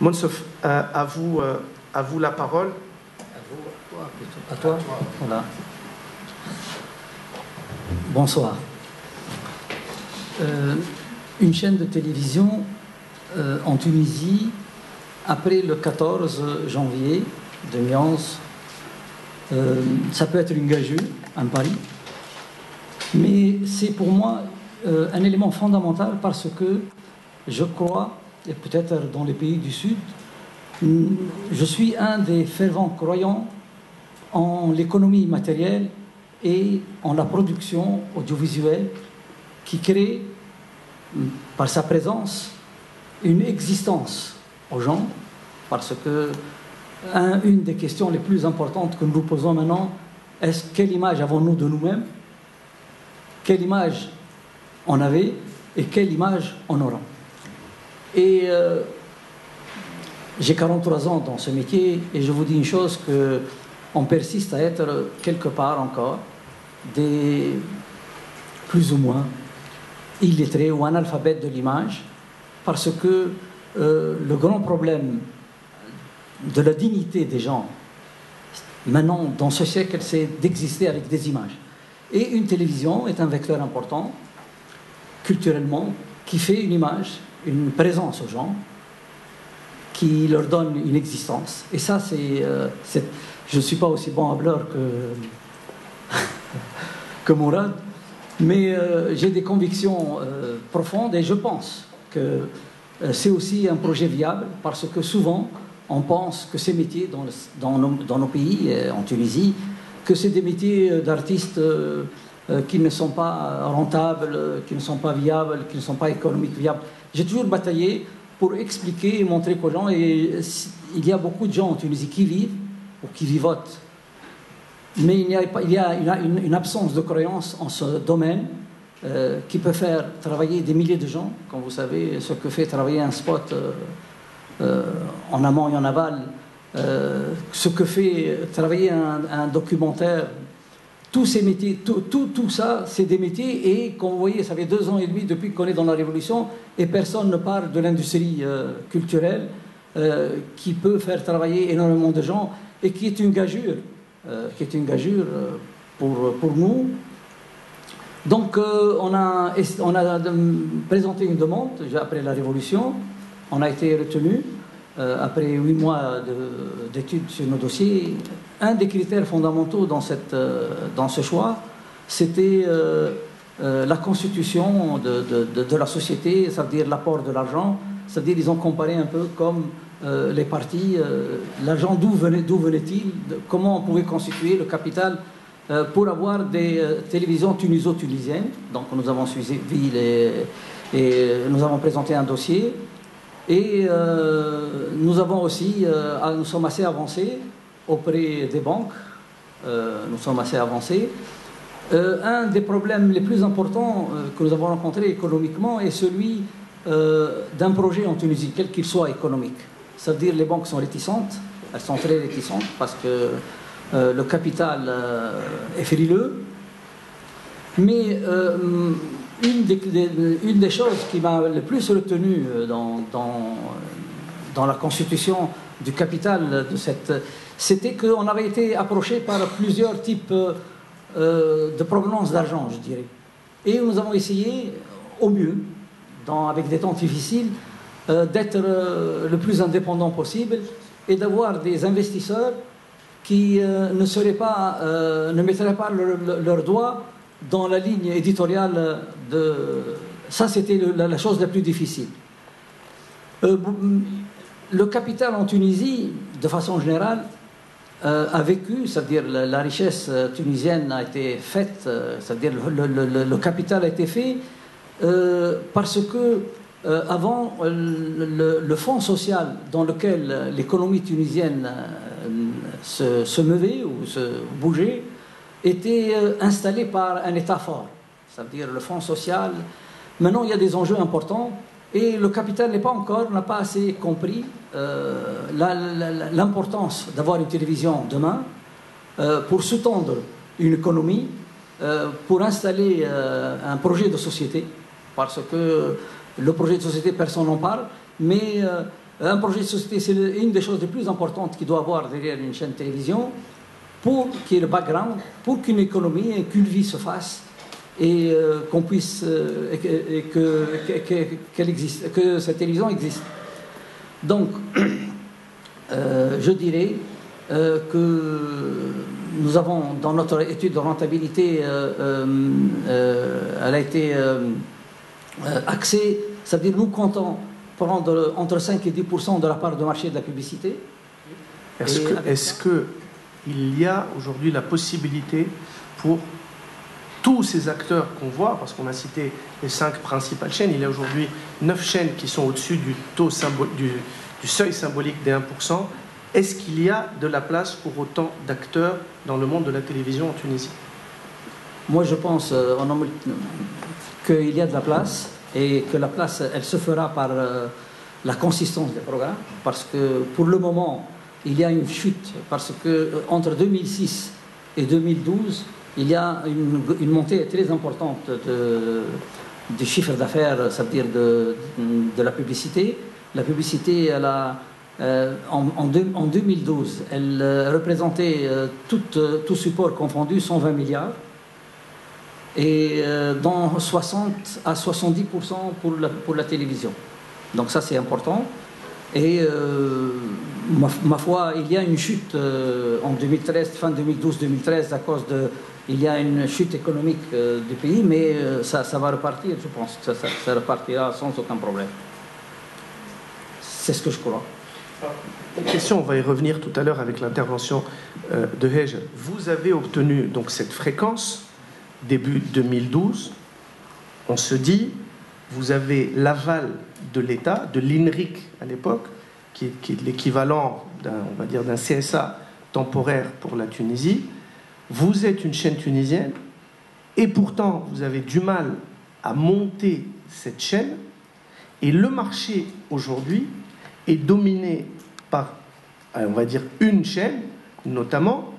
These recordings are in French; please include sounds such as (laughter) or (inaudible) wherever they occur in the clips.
Monsef, à, vous, à vous la parole. À toi, Voilà. Bonsoir. une chaîne de télévision en Tunisie, après le 14 janvier 2011, ça peut être une gageure, un pari, mais c'est pour moi euh, un élément fondamental parce que je crois, et peut-être dans les pays du Sud, je suis un des fervents croyants en l'économie matérielle et en la production audiovisuelle qui crée, par sa présence, une existence aux gens, parce que une des questions les plus importantes que nous posons maintenant, est-ce quelle image avons-nous de nous-mêmes? Quelle image on avait et quelle image on aura? Et euh, j'ai 43 ans dans ce métier et je vous dis une chose que on persiste à être quelque part encore des plus ou moins illettrés ou analphabètes de l'image parce que euh, le grand problème de la dignité des gens maintenant dans ce siècle c'est d'exister avec des images. Et une télévision est un vecteur important, culturellement, qui fait une image, une présence aux gens, qui leur donne une existence. Et ça, c'est. Euh, je ne suis pas aussi bon hableur que, (laughs) que Mourad, mais euh, j'ai des convictions euh, profondes et je pense que c'est aussi un projet viable parce que souvent, on pense que ces métiers dans, dans, nos, dans nos, pays, en Tunisie, que c'est des métiers d'artistes qui ne sont pas rentables, qui ne sont pas viables, qui ne sont pas économiques viables. J'ai toujours bataillé pour expliquer et montrer qu'aux gens, il y a beaucoup de gens en Tunisie qui vivent ou qui vivotent, mais il y a, une, absence de croyance en ce domaine qui peut faire travailler des milliers de gens, comme vous savez, ce que fait travailler un spot en amont et en aval euh, ce que fait travailler un, documentaire, tous ces métiers, tout, tout, ça, c'est des métiers. Et comme vous voyez, ça fait deux ans et demi depuis qu'on est dans la Révolution et personne ne parle de l'industrie euh, culturelle euh, qui peut faire travailler énormément de gens et qui est une gageure, qui est une gageure pour, pour nous. Donc on, a, on a présenté une demande après la Révolution, on a été retenu. Euh, après huit mois d'études sur nos dossiers, un des critères fondamentaux dans, euh, ce choix, c'était euh, la constitution de, la société, c'est-à-dire l'apport de l'argent, c'est-à-dire ils ont comparé un peu comme les partis, l'argent d'où venait, d'où venait-il, comment on pouvait constituer le capital pour avoir des télévisions tuniso-tunisiennes. Donc nous avons suivi et nous avons présenté un dossier et euh, nous avons aussi, euh, nous sommes assez avancés auprès des banques, euh, nous sommes assez avancés. un des problèmes les plus importants que nous avons rencontrés économiquement est celui d'un projet en Tunisie, quel qu'il soit économique. C'est-à-dire les banques sont réticentes, elles sont très réticentes parce que le capital est frileux. Mais une des, choses qui m'a le plus retenu euh, dans, dans, la constitution du capital de cette, c'était qu'on avait été approché par plusieurs types euh, de provenance d'argent, je dirais. Et nous avons essayé, au mieux, avec des temps difficiles, euh, d'être le plus indépendant possible et d'avoir des investisseurs qui ne, mettraient pas leur doigt dans la ligne éditoriale de... Ça, c'était la, chose la plus difficile. Euh, le capital en Tunisie, de façon générale, euh, a vécu, c'est-à-dire la, richesse tunisienne a été faite, euh, c'est-à-dire le, capital a été fait parce que avant le, fonds social dans lequel l'économie tunisienne se, se, meuvait ou se bougeait était euh, installé par un État fort, c'est-à-dire le Fonds social. Maintenant, il y a des enjeux importants et le capital n'est pas encore, n'a pas assez compris euh, l'importance d'avoir une télévision demain euh, pour sous-tendre une économie, pour installer un projet de société, parce que le projet de société, personne n'en parle, mais Un projet de société, c'est une des choses les plus importantes qu'il doit avoir derrière une chaîne de télévision pour qu'il y ait le background, pour qu'une économie et qu'une vie se fasse et euh, qu'on puisse euh, et que, qu'elle existe, que cette télévision existe. Donc, (clears throat) euh, je dirais que nous avons dans notre étude de rentabilité, elle a été axée, c'est-à-dire nous comptons prendre entre 5 et 10% de la part de marché de la publicité. Est-ce que, est que il y a aujourd'hui la possibilité pour tous ces acteurs qu'on voit, parce qu'on a cité les cinq principales chaînes, il y a aujourd'hui neuf chaînes qui sont au-dessus du, seuil symbolique des 1%. Est-ce qu'il y a de la place pour autant d'acteurs dans le monde de la télévision en Tunisie? Moi, je pense euh, qu'il y a de la place et que la place, elle se fera par euh, la consistance des programmes, parce que pour le moment, il y a une chute, parce que euh, entre 2006 et 2012, il y a une, montée très importante du chiffre d'affaires, ça veut dire de, la publicité. La publicité, euh, en, en, 2012, elle euh, représentait tout, support confondu 120 milliards et dans 60 à 70% pour la, pour la télévision. Donc ça c'est important. Ma, foi, il y a une chute en 2013, fin 2012-2013 à cause de il y a une chute économique euh, du pays, mais euh, ça, va repartir, je pense que ça, repartira sans aucun problème. C'est ce que je crois. Une question, on va y revenir tout à l'heure avec l'intervention euh, de Hege. Vous avez obtenu donc cette fréquence début 2012. On se dit, vous avez l'aval de l'État, de l'INRIC à l'époque, qui, est l'équivalent d'un, on va dire, d'un CSA temporaire pour la Tunisie. Vous êtes une chaîne tunisienne et pourtant vous avez du mal à monter cette chaîne. Et le marché aujourd'hui est dominé par, euh, on va dire, une chaîne, notamment,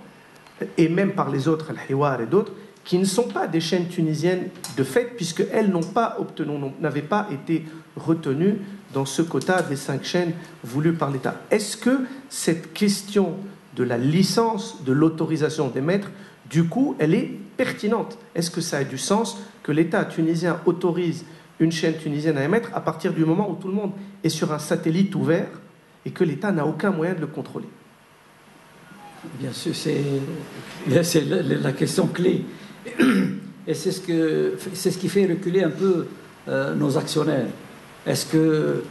et même par les autres, Al-Hiwar et d'autres, qui ne sont pas des chaînes tunisiennes de fait, puisqu'elles n'ont pas obtenu, n'avaient pas été retenues dans ce quota des cinq chaînes voulues par l'État. Est-ce que cette question de la licence, de l'autorisation d'émettre, du coup, elle est pertinente? Est-ce que ça a du sens que l'État tunisien autorise une chaîne tunisienne à émettre à partir du moment où tout le monde est sur un satellite ouvert et que l'État n'a aucun moyen de le contrôler? Bien sûr, c'est la, question clé. Et c'est ce, qui fait reculer un peu euh, nos actionnaires. Est-ce que,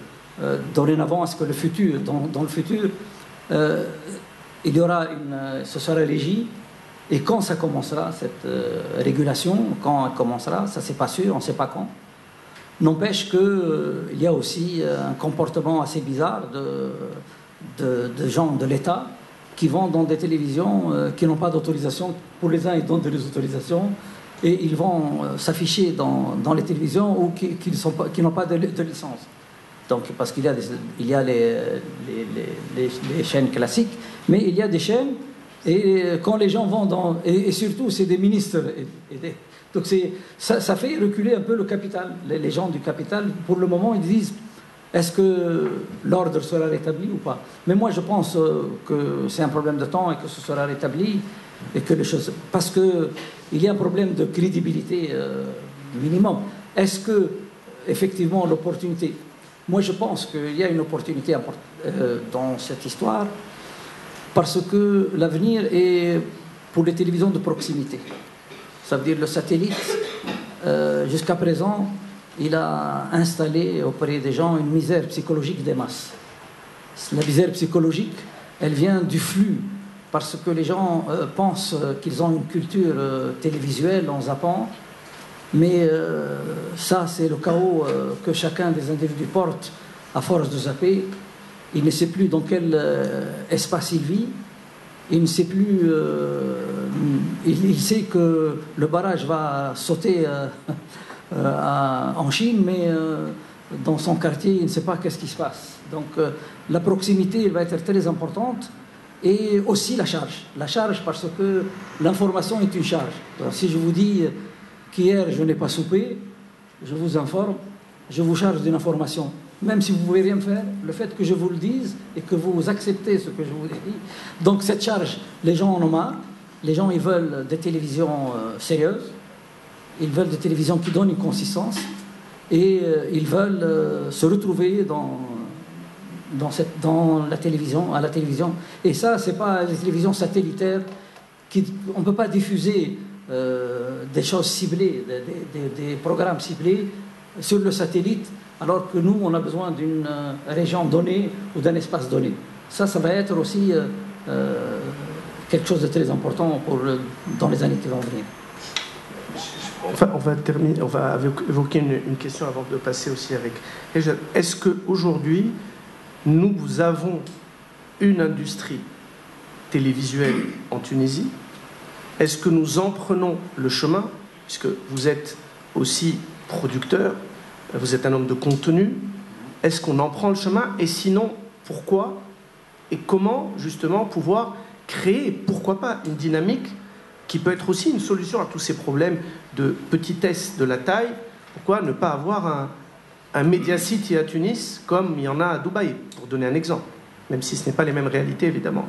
euh, dorénavant, est-ce que le futur, dans, le futur, euh, il y aura une, ce sera régi et quand ça commencera, cette euh, régulation, quand elle commencera, ça c'est pas sûr, on ne sait pas quand. N'empêche qu'il euh, y a aussi un comportement assez bizarre de, de, gens de l'État qui vont dans des télévisions qui n'ont pas d'autorisation. Pour les uns, ils donnent des autorisations et ils vont s'afficher dans, les télévisions ou qui, n'ont pas, de, licence. Donc, parce qu'il y a, il y a les, chaînes classiques, mais il y a des chaînes et quand les gens vont dans. Et, surtout, c'est des ministres. donc ça, ça, fait reculer un peu le capital. Les, gens du capital, pour le moment, ils disent est-ce que l'ordre sera rétabli ou pas? Mais moi, je pense euh, que c'est un problème de temps et que ce sera rétabli. Et que les choses. Parce qu'il y a un problème de crédibilité euh, minimum. Est-ce que, effectivement, l'opportunité. Moi, je pense qu'il y a une opportunité euh, dans cette histoire parce que l'avenir est pour les télévisions de proximité. Ça veut dire le satellite, euh, jusqu'à présent, il a installé auprès des gens une misère psychologique des masses. La misère psychologique, elle vient du flux, parce que les gens euh, pensent qu'ils ont une culture euh, télévisuelle en zappant, mais ça, c'est le chaos que chacun des individus porte à force de zapper. Il ne sait plus dans quel euh, espace il vit, il ne sait plus, euh, il, sait que le barrage va sauter euh, en Chine, mais dans son quartier, il ne sait pas qu'est-ce qui se passe. Donc la proximité va être très importante et aussi la charge. La charge parce que l'information est une charge. si je vous dis qu'hier je n'ai pas soupé, je vous informe, je vous charge d'une information même si vous ne pouvez rien faire, le fait que je vous le dise et que vous acceptez ce que je vous dit. Donc cette charge, les gens en ont marre. Les gens, ils veulent des télévisions euh, sérieuses. Ils veulent des télévisions qui donnent une consistance. Et euh, ils veulent euh, se retrouver dans, dans, la télévision, à la télévision. Et ça, ce n'est pas les télévisions satellitaires. Qui, on ne peut pas diffuser des choses ciblées, des, programmes ciblés sur le satellite alors que nous, on a besoin d'une euh, région donnée ou d'un espace donné. Ça, ça va être aussi euh, euh, quelque chose de très important pour, dans les années qui vont venir. Enfin, on va terminer, on va évoquer une, question avant de passer aussi avec. Est-ce qu'aujourd'hui, nous avons une industrie télévisuelle en Tunisie. Est-ce que nous en prenons le chemin Puisque vous êtes aussi producteur, vous êtes un homme de contenu? Est-ce qu'on en prend le chemin? Et sinon, pourquoi Et comment, justement, pouvoir créer, pourquoi pas, une dynamique qui peut être aussi une solution à tous ces problèmes de petitesse de la taille? Pourquoi ne pas avoir un, un Media City à Tunis comme il y en a à Dubaï, pour donner un exemple Même si ce n'est pas les mêmes réalités, évidemment.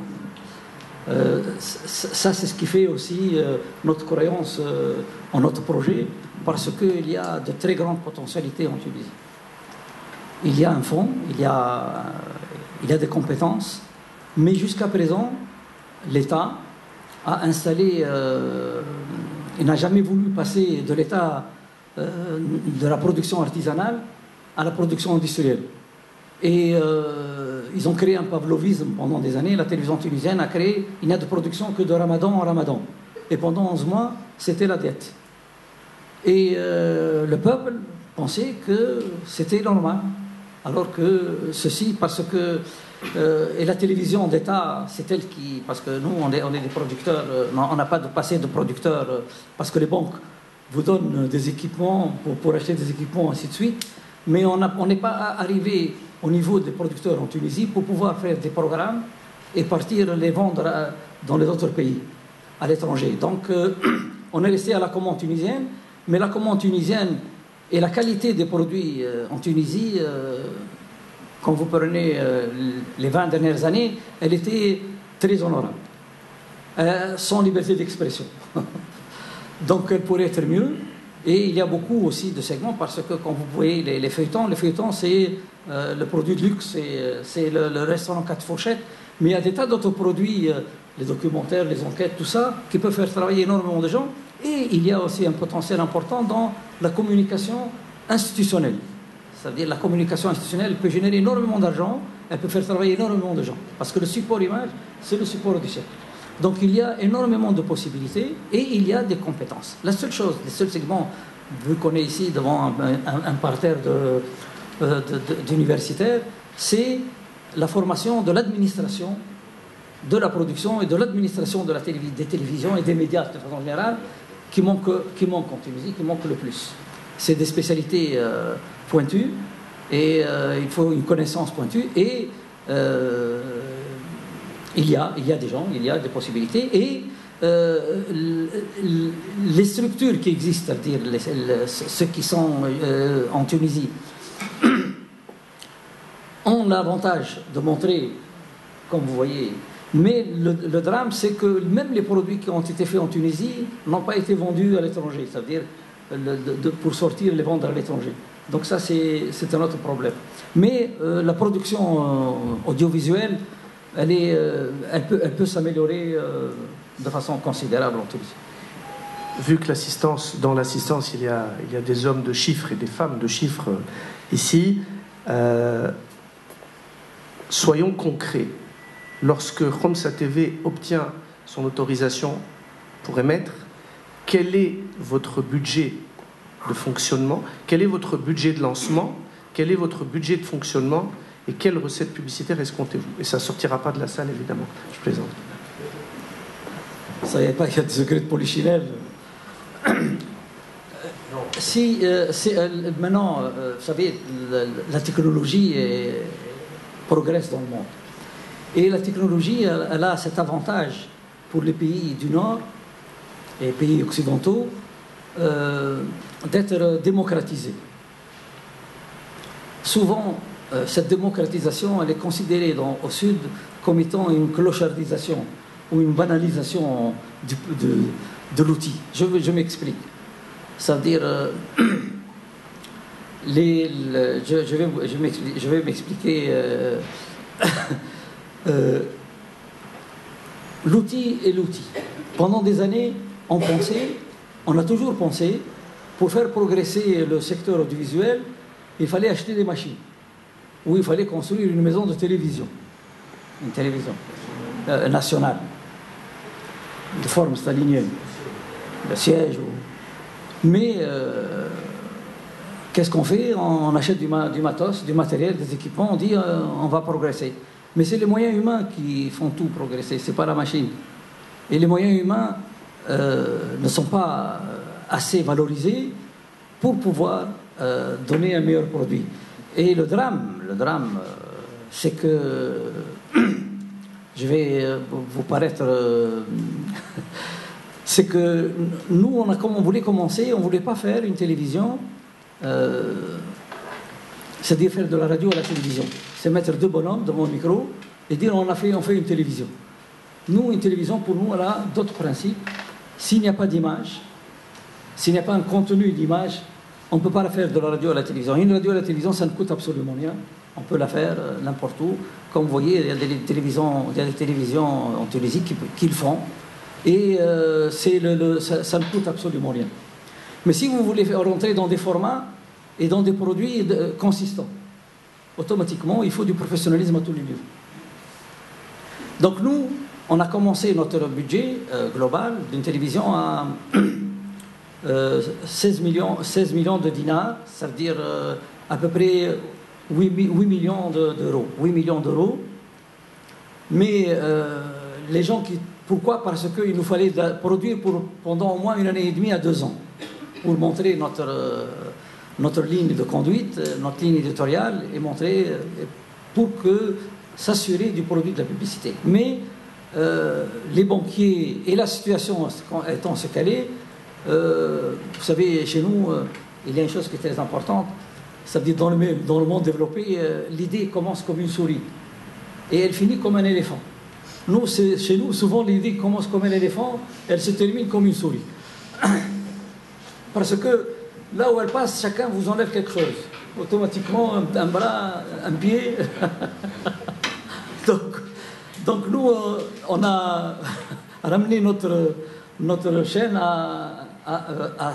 Euh, ça, c'est ce qui fait aussi euh, notre croyance euh, en notre projet parce qu'il y a de très grandes potentialités en Tunisie. Il y a un fonds, il y a, il y a des compétences, mais jusqu'à présent, l'État a installé, il n'a jamais voulu passer de l'État de la production artisanale à la production industrielle. Et euh, ils ont créé un pavlovisme pendant des années. La télévision tunisienne a créé, il n'y a de production que de ramadan en ramadan. Et pendant 11 mois, c'était la dette. Et euh, le peuple pensait que c'était normal. Alors que ceci, parce que. Euh, et la télévision d'État, c'est elle qui. Parce que nous, on est, on est des producteurs, on n'a pas de passé de producteurs, parce que les banques vous donnent des équipements pour, pour acheter des équipements, ainsi de suite. Mais on n'est pas arrivé au niveau des producteurs en Tunisie pour pouvoir faire des programmes et partir les vendre dans les autres pays, à l'étranger. Donc, (clears throat) on est resté à la commande tunisienne mais la commande tunisienne et la qualité des produits euh, en Tunisie, euh, quand vous prenez euh, les 20 dernières années, elle était très honorable, sans liberté d'expression. (laughs) Donc elle pourrait être mieux. Et il y a beaucoup aussi de segments parce que quand vous voyez les, feuilletons, les feuilletons c'est le produit de luxe, c'est le, le, restaurant 4 fourchettes, mais il y a des tas d'autres produits, les documentaires, les enquêtes, tout ça, qui peuvent faire travailler énormément de gens et il y a aussi un potentiel important dans la communication institutionnelle. C'est-à-dire la communication institutionnelle peut générer énormément d'argent, elle peut faire travailler énormément de gens. Parce que le support image, c'est le support du siècle. Donc il y a énormément de possibilités et il y a des compétences. La seule chose, le seul segment, vu qu'on est ici devant un, parterre euh, d'universitaires, c'est la formation de l'administration de la production et de l'administration de la des télévisions et des médias de façon générale qui manque, qui manque en Tunisie, qui manque le plus. C'est des spécialités euh, pointues et euh, il faut une connaissance pointue et il, y a, il y a des gens, il y a des possibilités et les structures qui existent, c'est-à-dire ceux qui sont en Tunisie, (clears throat) ont l'avantage de montrer, comme vous voyez, mais le, drame, c'est que même les produits qui ont été faits en Tunisie n'ont pas été vendus à l'étranger, c'est-à-dire pour sortir les vendre à l'étranger. Donc ça, c'est un autre problème. Mais euh, la production euh, audiovisuelle, elle, est, euh, peut, s'améliorer de façon considérable en Tunisie. Vu que l'assistance, dans l'assistance, il, y a, des hommes de chiffres et des femmes de chiffres ici, soyons concrets. Lorsque Khomsa TV obtient son autorisation pour émettre, quel est votre budget de fonctionnement? Quel est votre budget de lancement? Quel est votre budget de fonctionnement Et quelles recettes publicitaires escomptez-vous? Et ça ne sortira pas de la salle, évidemment. Je plaisante. Ça y est pas, il y a des secrets de polichinelle. (coughs) Si, euh, euh, maintenant, euh, vous savez, la, technologie progresse dans le monde. Et la technologie, elle, a cet avantage pour les pays du Nord et les pays occidentaux euh, d'être démocratisée. Souvent, cette démocratisation, elle est considérée au Sud comme étant une clochardisation ou une banalisation de, l'outil. Je, m'explique. C'est-à-dire, euh, (clears throat) je, vais, m'expliquer. euh, (coughs) euh, l'outil est l'outil. Pendant des années, on pensait, on a toujours pensé, pour faire progresser le secteur audiovisuel, il fallait acheter des machines. Ou il fallait construire une maison de télévision. Une télévision euh, nationale. De forme stalinienne. Le siège. Mais euh, qu'est-ce qu'on fait? On, achète du, ma- du matos, du matériel, des équipements, on dit euh, on va progresser. Mais c'est les moyens humains qui font tout progresser, c'est pas la machine. Et les moyens humains ne sont pas assez valorisés pour pouvoir donner un meilleur produit. Et le drame, le drame, euh, c'est que (clears throat) je vais euh, vous paraître, euh, (laughs) c'est que nous, on a on voulait commencer, on voulait pas faire une télévision, c'est-à-dire faire de la radio à la télévision. C'est mettre deux bonhommes devant le micro et dire on a fait, on fait une télévision. Nous, une télévision, pour nous, elle a d'autres principes. S'il n'y a pas d'image, s'il n'y a pas un contenu d'image, on ne peut pas la faire de la radio à la télévision. Une radio à la télévision, ça ne coûte absolument rien. On peut la faire euh, n'importe où. Comme vous voyez, il y a des télévisions, il y a des télévisions en Tunisie qui, le font. Et euh, le, le- ça, ne coûte absolument rien. Mais si vous voulez rentrer dans des formats et dans des produits de- consistants, automatiquement, il faut du professionnalisme à tous les niveaux. Donc nous, on a commencé notre budget euh, global d'une télévision à (clears throat) euh, 16, millions, 16 millions de dinars, ça veut dire euh, à peu près 8, mi- 8 millions de- d'euros. 8 millions d'euros. Mais euh, les gens qui... Pourquoi? Parce qu'il nous fallait produire pendant au moins une année et demie à deux ans pour montrer notre, euh, notre ligne de conduite, euh, notre ligne éditoriale et montrer euh, pour que s'assurer du produit de la publicité. Mais euh, les banquiers et la situation étant ce qu'elle est, euh, vous savez, chez nous, euh, il y a une chose qui est très importante, ça veut dire dans le, monde développé, euh, l'idée commence comme une souris et elle finit comme un éléphant. Nous, chez nous, souvent, l'idée commence comme un éléphant, elle se termine comme une souris. (coughs) Parce que là où elle passe, chacun vous enlève quelque chose. Automatiquement, un, un bras, un pied. (laughs) donc, donc nous, on a (laughs) ramené notre, notre chaîne à, à, à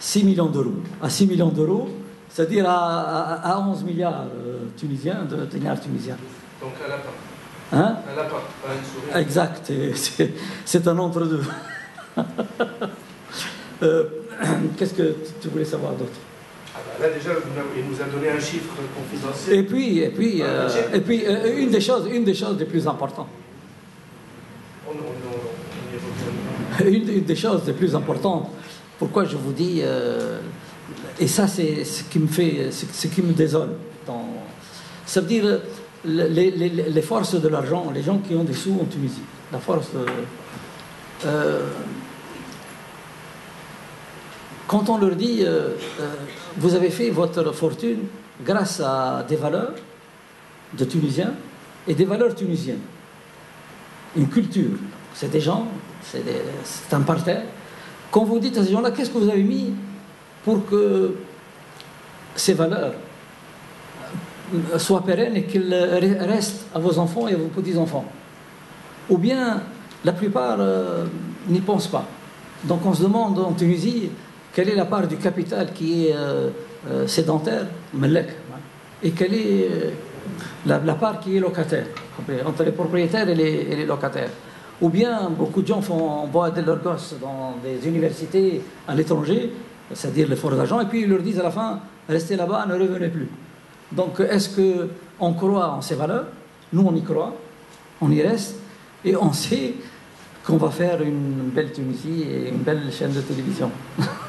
6 millions d'euros. À 6 millions d'euros, c'est-à-dire à, à- à 11 milliards euh, tunisiens, de dinars tunisiens. Donc un lapin. Hein? Un lapin, pas une souris. Exact, c'est- un entre-deux. (laughs) Euh, (clears throat) Qu'est-ce que tu voulais savoir d'autre? Ah bah là déjà, il nous a donné un chiffre confidentiel. Et puis, et puis, euh, et puis euh, une, des choses, une des choses les plus importantes, On, on- on- on y revient. (laughs) une, des choses les plus importantes, pourquoi je vous dis, euh, et ça c'est ce qui me fait, ce, qui me désole, dans, ça veut dire euh, les, forces de l'argent, les gens qui ont des sous en Tunisie, la force de... euh, quand on leur dit, euh, euh, vous avez fait votre fortune grâce à des valeurs de Tunisiens et des valeurs tunisiennes, une culture, c'est des gens, c'est un parterre. Quand vous dites à ces gens-là, qu'est-ce que vous avez mis pour que ces valeurs soient pérennes et qu'elles re- restent à vos enfants et à vos petits-enfants? Ou bien la plupart euh, n'y pensent pas. Donc on se demande en Tunisie quelle est la part du capital qui est euh, euh, sédentaire, mellek, et quelle est euh, la, part qui est locataire, entre les propriétaires et les locataires. Ou bien beaucoup de gens font envoient leurs gosses dans des universités à l'étranger, c'est-à-dire les forts d'argent, et puis ils leur disent à la fin restez là-bas, ne revenez plus. Donc est-ce qu'on croit en ces valeurs? Nous on y croit, on y reste, et on sait qu'on va faire une belle Tunisie et une belle chaîne de télévision. (laughs)